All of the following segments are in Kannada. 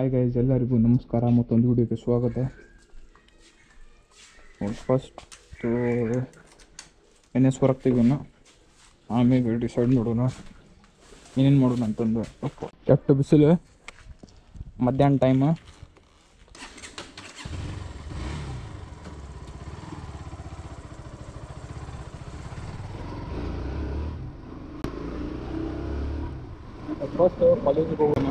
ಹಾಯ್ ಗೈಸ್ ಎಲ್ಲರಿಗೂ ನಮಸ್ಕಾರ ಮತ್ತೊಂದು ವಿಡಿಯೋಗೆ ಸ್ವಾಗತ. ಫಸ್ಟು ಎನ್ ಎಸ್ ಹೊರಗೆ ತೆಗೋಣ ಆಮೇಲೆ ಡಿಸೈಡ್ ನೋಡೋಣ ಏನೇನು ಮಾಡೋಣ ಅಂತಂದು ಕೆಟ್ಟ ಬಿಸಿಲು? ಮಧ್ಯಾಹ್ನ ಟೈಮ್ ಫಸ್ಟ್ ಕಾಲೇಜಿಗೆ ಹೋಗೋಣ.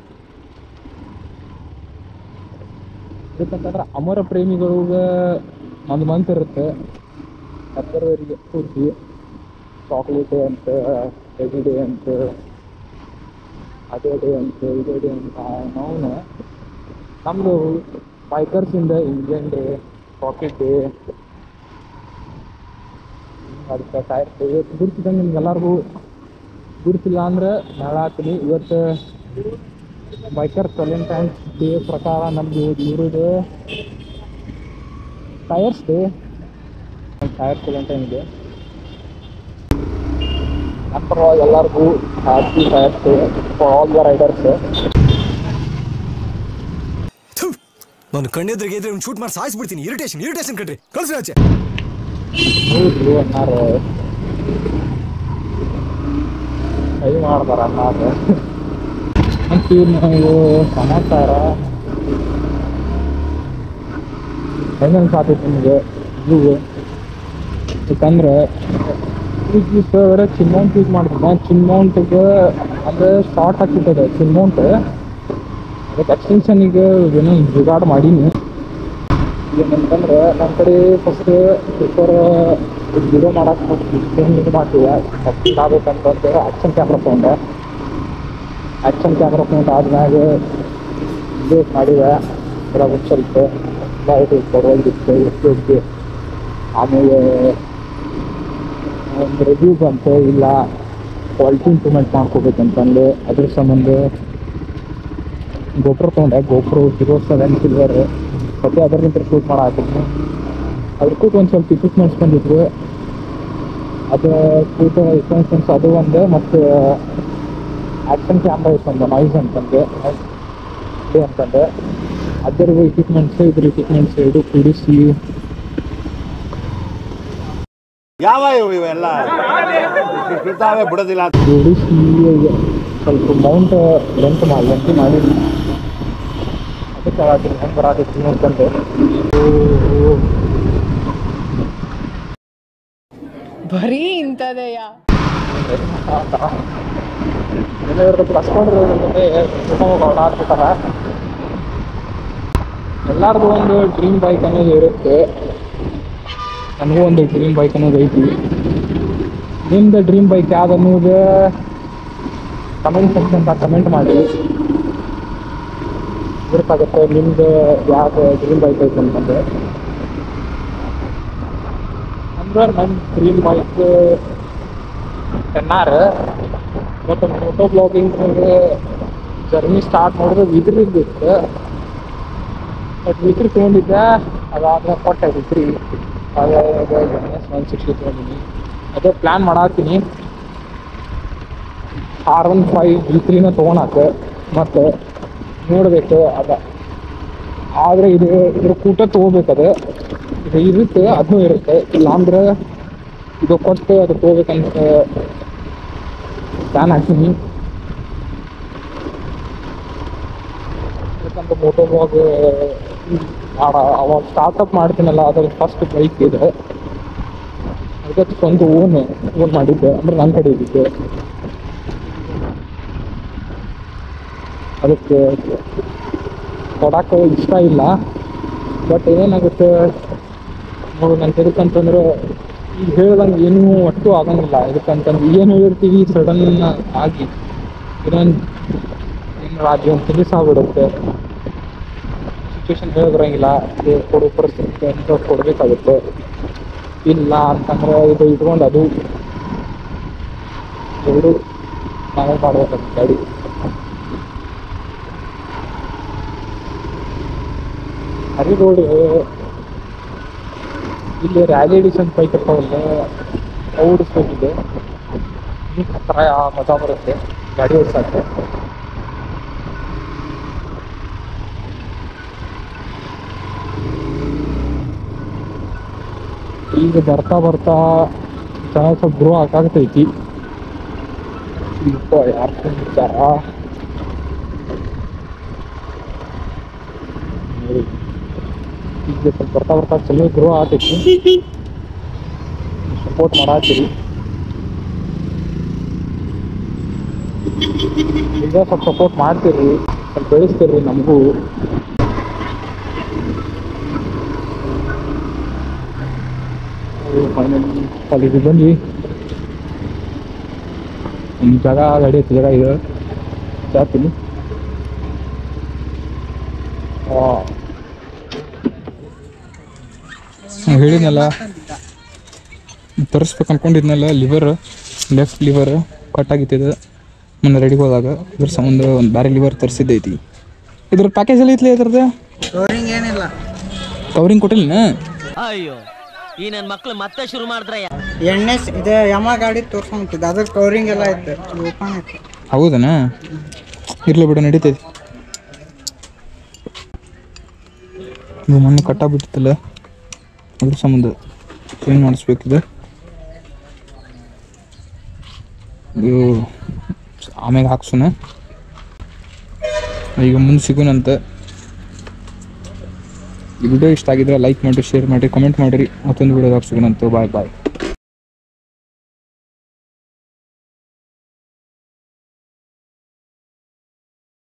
ಯಾಕಂತಂದ್ರೆ ಅಮರ ಪ್ರೇಮಿಗಳಿಗೆ ಒಂದು ಮಂತ್ ಇರುತ್ತೆ. ಫೆಬ್ರವರಿಗೆ ಪೂರ್ತಿ ಚಾಕ್ಲೇಟ್ ಅಂತ ಎಗ್ ಡೇ ಅಂತ, ಅದೇ ಡೇ ಅಂತ, ಇದೇ ಡೇ ಅಂತ ನಾವು ನಮ್ಮದು ಬೈಕರ್ಸಿಂದ ಇಂಡಿಯನ್ ಡೇ ರಾಕೆಟ್ ಡೇ ಅದಕ್ಕೆ ಟೈರ್ ಇವತ್ತು ಗುರ್ತಿದ್ದಂಗೆ ನಿಮ್ಗೆ ಎಲ್ಲರಿಗೂ ಗುರ್ತಿಲ್ಲ ಅಂದ್ರೆ ನಾಳೆ ಹಾಕ್ತೀನಿ ಇವತ್ತು ಬೈಕರ್ ವ್ಯಾಲೆಂಟೈನ್ಸ್ ಡೇ ಪ್ರಕಾರ ನಮ್ದು ಇವ್ರದ್ದು ಟೈರ್ಸ್ ಟೈರ್ ನನ್ನ ಪರವಾಗಿ ಎಲ್ಲರಿಗೂ happy tyres day for all the riders ನಾನು ಕಣ್ಣೆದ್ರಿಗೆ ಇದ್ರೆ ಶೂಟ್ ಮಾಡಿ ಸಾಯಿಸ್ಬಿಡ್ತೀನಿ. ಇರಿಟೇಷನ್ ಇರಿಟೇಷನ್ ಕಣ್ರಿ. ಕಳ್ಸಿ ಆಚೆ. ಹೌದು ಅನ್ನಾರು ಕೈ ಮಾಡ್ತಾರ ಅನ್ನಾರು ಅಂತೀವಿ ನಾವು ಸಮಾಚಾರ ಹೆಂಗೆ ಅನ್ಸಾತೈತಿ ನಿಮಗೆ, ಇದು. ಯಾಕಂದ್ರೆ ಈಗ ಸರ್ ಚಿನ್ಮೌಂಟ್ ಯೂಸ್ ಮಾಡ್ತೀನಿ ಚಿನ್ಮೌಂಟ್ಗೆ ಅಂದ್ರೆ ಶಾರ್ಟ್ ಹಾಕಿರ್ತದೆ ಚಿನ್ಮೌಂಟ್ ಅದಕ್ಕೆ ಎಕ್ಸ್ಟೆನ್ಷನಿಗೆ ಏನೋ ಜುಗಾಡ್ ಮಾಡೀನಿ. ಏನಂತಂದ್ರೆ ನಮ್ಮ ಕಡೆ ಫಸ್ಟ್ ಪೇಪರ್ ವಿಡಿಯೋ ಮಾಡಕ್ಕೆ ಇದು ಮಾಡ್ತೀವಿ ಫಸ್ಟ್ ಆಗ್ಬೇಕಂತಂದ್ರೆ ಆ್ಯಕ್ಷನ್ ಕ್ಯಾಮ್ರಾ ತೊಗೊಂಡೆ. ಆ್ಯಕ್ಷನ್ ಕ್ಯಾಮ್ರಾ ತೊಗೊಂಡು ಆದ್ಮ್ಯಾಗ ಬೇಸ್ ಮಾಡಿದೆ. ಅದ್ರಾಗ ಸ್ವಲ್ಪ ಲೈಟ್ ಕೊಡೋದಿತ್ತು ಎಷ್ಟು ಆಮೇಲೆ, ಒಂದು ರಿವ್ಯೂ ಬಂತು. ಇಲ್ಲ ಕ್ವಾಲಿಟಿ ಇಂಪ್ರೂವ್ಮೆಂಟ್ ಮಾಡ್ಕೋಬೇಕಂತಂದು. ಅದ್ರ ಸಂಬಂಧ ಗೋಪ್ರೋ ತೊಗೊಂಡೆ. ಗೋಪ್ರೋ ಜೀರೋ ಸೆವೆನ್ ಸಿಲ್ವರ್ ಮತ್ತೆ ಅದರಿಂದ ಶೂಟ್ ಮಾಡಾಕಿದ್ವಿ ಅದಕ್ಕೂ ಒಂದು ಸ್ವಲ್ಪ ಇಕ್ವಿಪ್ಮೆಂಟ್ಸ್ ಬಂದಿದ್ರು ಅದು ಶೂಟ್ ಇಕ್ವಿಪ್ಮೆಂಟ್ಸ್ ಅದು ಒಂದು. ಮತ್ತು ಆ್ಯಕ್ಷನ್ ಕ್ಯಾಮ್ರಾ ಇತ್ತಂದೆ ನಾಯ್ಸ್ ಅಂತಂದೆ ಇದು ಅಂತಂದೆ ಅದರ ಇಕ್ವಿಪ್ಮೆಂಟ್ಸ್ ಇದ್ರ ಇಕ್ವಿಪ್ಮೆಂಟ್ಸ್ ಎರಡು ಕೂಡಿಸಿ ಯಾವ ಇವು ಇವೆಲ್ಲ ಬಿಡ್ತಾವೆ ಬಿಡೋದಿಲ್ಲ ಅಂತ ಕೂಡಿಸಿ ಸ್ವಲ್ಪ ಮೌಂಟ್ ಲೆಂತ್ ಮಾಡಿ ಲೆಂತ್ ಮಾಡಿ ಅದಕ್ಕೆ ಆವಾಗಿನ ಹೆಂಗೆ ಬರಾಕೈತಿ ಅಂತಂದೆ ಬರೀ ಇಂಥದೆಯಾ ಕಸ್ಕೊಂಡ್ರೆ ಓಡಾಡ್ತಿರ್ತಾರ ಎಲ್ಲಾರ್ದು ಒಂದು ಡ್ರೀಮ್ ಬೈಕ್ ಅನ್ನೋದು ಇರುತ್ತೆ ನನಗೂ ಒಂದು ಡ್ರೀಮ್ ಬೈಕ್ ಅನ್ನೋದು ಐತಿ ನಿಮ್ದು ಡ್ರೀಮ್ ಬೈಕ್ ಯಾವ್ದು ಅನ್ನೋದು ಕಮೆಂಟ್ ಸೆಕ್ಷನ್ ಕಮೆಂಟ್ ಮಾಡಿ ಗೊತ್ತಾಗುತ್ತೆ ನಿಮ್ದು ಯಾವ್ದು ಡ್ರೀಮ್ ಬೈಕ್ ಐತೆ ಅಂತಂದ್ರೆ ಅಂದ್ರೆ ನನ್ನ ಡ್ರೀಮ್ ಬೈಕ್ ಟೆನ್ ಆರ್ ಮತ್ತು ಫೋಟೋ ಬ್ಲಾಗಿಂಗ್ ಜರ್ನಿ ಸ್ಟಾರ್ಟ್ ಮಾಡಿದ್ರೆ ವಿದ್ರಿಂದ ಇತ್ತು ಬಟ್ ವಿಕ್ರಿ ತೊಗೊಂಡಿದ್ದೆ ಅದಾದ್ರೆ ಕೊಟ್ಟೆ ವಿಕ್ರಿ ಒನ್ ಸಿಕ್ಸ್ಟಿ ತೊಗೊಂಡಿನಿ. ಅದೇ ಪ್ಲ್ಯಾನ್ ಮಾಡಾತೀನಿ ಆರ್ ಒನ್ ಫೈವ್ ವಿಕ್ರಿನ ತೊಗೊಳಕ ಮತ್ತು ನೋಡಬೇಕು ಅದ. ಆದರೆ ಇದು ಇದ್ರ ಕೂಟ ತೊಗೋಬೇಕದು ಇದು ಇರುತ್ತೆ ಅದನ್ನೂ ಇರುತ್ತೆ. ಇಲ್ಲಾಂದ್ರೆ ಇದು ಕೊಟ್ಟು ಅದು ತೊಗೋಬೇಕಂತ ಪ್ಲಾನ್ ಹಾಕ್ತೀನಿ ಮೋಟೋ ಬ್ಲಾಗ್ ಅವಾಗ ಸ್ಟಾರ್ಟಪ್ ಮಾಡ್ತೀನಲ್ಲ ಅದ್ರ ಫಸ್ಟ್ ಬೈಕ್ ಇದೆ. ಅದಕ್ಕೆ ಸ್ವಂತ ಓನ್ ಓನ್ ಮಾಡಿದ್ದೆ. ಅಂದ್ರೆ ನನ್ನ ಕಡೆ ಇದ್ದಿದ್ದೆ. ಅದಕ್ಕೆ ಕೊಡಕ್ಕೆ ಇಷ್ಟ ಇಲ್ಲ. ಬಟ್ ಏನಾಗುತ್ತೆ, ನೋಡು ನನ್ನ ಎದಕ್ಕಂತಂದ್ರೆ ಈಗ ಹೇಳ್ದಂಗೆ ಏನೂ ಒಟ್ಟು ಆಗಂಗಿಲ್ಲ. ಎದಕ್ಕಂತಂದ್ರೆ ಏನು ಹೇಳಿರ್ತೀವಿ ಸಡನ್ ಆಗಿ ಇನ್ನೊಂದು ಏನು ರಾಜ್ಯ ಆಗ್ಬಿಡುತ್ತೆ. ಸಿಚುವೇಶನ್ ಹೇಳಿ ಬರಂಗಿಲ್ಲ. ಇದು ಕೊಡೋ ಪರಿಸ್ಥಿತಿ ಅಂತ ಕೊಡಬೇಕಾಗುತ್ತೆ. ಇಲ್ಲ ಅಂತಂದ್ರೆ ಇದು ಇಟ್ಕೊಂಡು ಅದು ಎರಡು ನಾವೇ ಮಾಡ್ಬೇಕಾಗುತ್ತೆ ಗಾಡಿ. ಹರಿ ರೋಡ್ ಇಲ್ಲಿ ರ್ಯಾಲಿ ಎಡಿಷನ್ ಬೈಕ್ ಇರ್ತಾವಲ್ಲ ಓಡಿಸ್ಬೇಕಿದೆ ಈ ಥರ ಮಜಾ ಬರುತ್ತೆ. ಗಾಡಿ ಓಡಿಸಕ್ಕೆ. ಈಗ ಬರ್ತಾ ಬರ್ತಾ ಜನ ಸ್ವಲ್ಪ ಗ್ರೋ ಆಗಾಗ್ತೈತಿ. ಈಗ ಯಾರು ವಿಚಾರ ಈಗ ಸ್ವಲ್ಪ ಬರ್ತಾ ಬರ್ತಾ ಚಲೋ ಗ್ರೋ ಆಗ್ತೈತಿ ಸಪೋರ್ಟ್ ಮಾಡತ್ತೀರಿ ಈಗ ಸ್ವಲ್ಪ ಸಪೋರ್ಟ್ ಮಾಡ್ತೀರಿ ಸ್ವಲ್ಪ ಬೆಳೆಸ್ತೀರಿ ನಮಗೂ ಫೈನಲಿ ಕಾಲೇಜಿಗೆ ಬಂದ್ವಿ ಒಂದು ಜಾಗ ಗಾಡಿ ಐತಿ ಜಾಗ ಇದು ಜಾತೀನಿ ಹೇಳಿದ್ನಲ್ಲ? ತರಿಸ್ಬೇಕು ಅನ್ಕೊಂಡಿದ್ನಲ್ಲ ಲಿವರ್ ಲೆಫ್ಟ್ ಲಿವರ್ ಕಟ್ ಆಗಿತ್ತಿದೆ. ಮೊನ್ನೆ ರೆಡಿಗೆ ಹೋದಾಗ ಇದ್ರ ಸಂಬಂಧ ಒಂದು ಬೇರೆ ಲಿವರ್ ತರಿಸಿದ್ದೈತಿ. ಇದ್ರ ಪ್ಯಾಕೇಜ್ ಎಲ್ಲ ಐತ್ಲಿ ಇದ್ರದ್ದು? ಕವರಿಂಗ್ ಏನಿಲ್ಲ. ಕವರಿಂಗ್ ಕೊಟ್ಟಿಲ್ಲ ಅಯ್ಯೋ ಈ ನನ್ನ ಮಕ್ಕಳು ಮತ್ತೆ ಶುರು ಮಾಡಿದ್ರೆ ಎಣ್ಣೆ ಇದೆ ಯಮ ಗಾಡಿ ತೋರ್ಸ್ಕೊಂತಿದ್ದೆ ಅದ್ರ ಕವರಿಂಗ್ ಎಲ್ಲ ಐತೆ ಓಪನ್ ಐತೆ ಹೌದನ? ಇರ್ಲಿ ಬಿಡು ನಡೀತೈತಿ. ಇದು ಮೊನ್ನೆ ಕಟ್ಟಾಗ್ಬಿಟ್ಟಿತ್ತಲ್ಲ ಅದ್ರ ಸಂಬಂಧ ಕ್ಲೀನ್ ಮಾಡಿಸ್ಬೇಕಿದೆ? ಇದು ಹಾಕ್ಸೋಣ. ಈಗ ಮುಂದೆ ಸಿಗೋಣಂತ. ಈ ವಿಡಿಯೋ ಇಷ್ಟ ಆಗಿದ್ರೆ ಲೈಕ್ ಮಾಡಿ ಶೇರ್ ಮಾಡಿ ಕಮೆಂಟ್ ಮಾಡಿರಿ. ಮತ್ತೊಂದು ವಿಡಿಯೋ ಹಾಕ್ಸೋಣಂತೆ ಬಾಯ್ ಬಾಯ್.